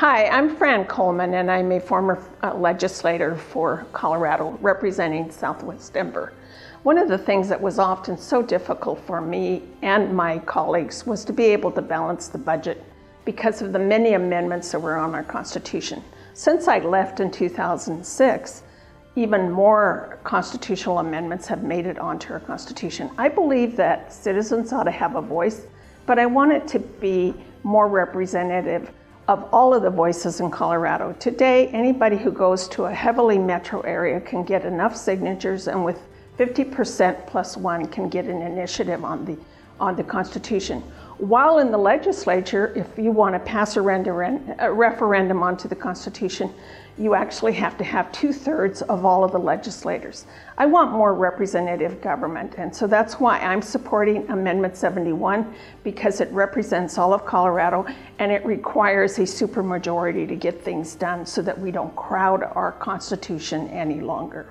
Hi, I'm Fran Coleman, and I'm a former uh, legislator for Colorado representing Southwest Denver. One of the things that was often so difficult for me and my colleagues was to be able to balance the budget because of the many amendments that were on our Constitution. Since I left in 2006, even more constitutional amendments have made it onto our Constitution. I believe that citizens ought to have a voice, but I want it to be more representative of all of the voices in Colorado. Today, anybody who goes to a heavily metro area can get enough signatures and with 50% plus one can get an initiative on the, on the Constitution. While in the legislature, if you want to pass a, referendum onto the Constitution, you actually have to have two thirds of all of the legislators. I want more representative government, and so that's why I'm supporting Amendment 71 because it represents all of Colorado and it requires a supermajority to get things done so that we don't crowd our Constitution any longer.